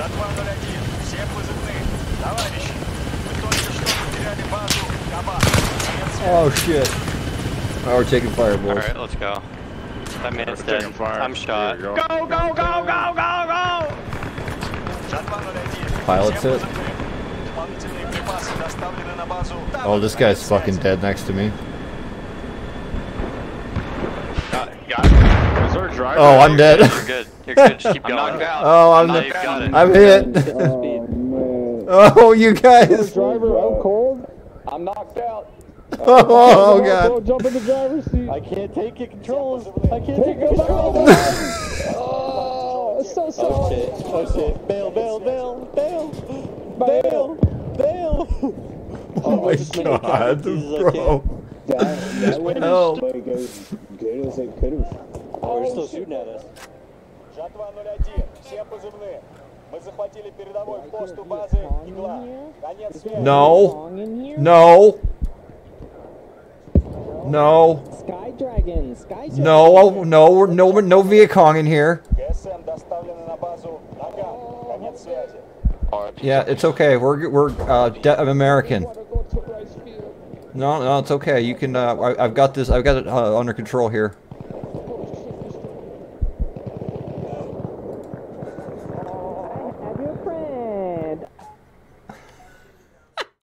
Жатва-01, все позывные. Товарищи, мы только что потеряли базу Кабан. Oh shit. Oh, we're taking fire, boys. Alright, let's go. That man's We're dead. taking fire. I'm shot. Here you Go, go. go, go, go, go, go! Жатва-01, Pilot's все it. позывные. Дополнительные припасы доставлены на базу. Oh, this guy's fucking dead next to me. Got, got it. Is there a driver? Oh, I'm dead. You're good. You're good. Just keep I'm going. knocked out. Oh, I'm No, the- you've got it. I'm hit. Oh, oh, you guys. Driver, I'm cold. I'm knocked out. Oh, oh Don't god. jump in the driver's seat. I can't take it controls. I can't take control. oh, oh so sorry. Oh shit. Oh shit. Bail, bail, bail, bail. Bail. Bail. Oh my god, bro. Help. Good as it could have. Oh, they're still shooting at us. Жатва-01, все позывные. Мы захватили передовой пост у базы Игла. Конец связи. No. No. No. Sky Dragon, Sky Dragon. No, no, no, no Viacong in here. КСМ доставлена на базу Наган. Конец связи. Yeah, it's okay. We're we're uh, de- I'm American. No, no, it's okay. You can. Uh, I, I've got this. I've got it uh, under control here.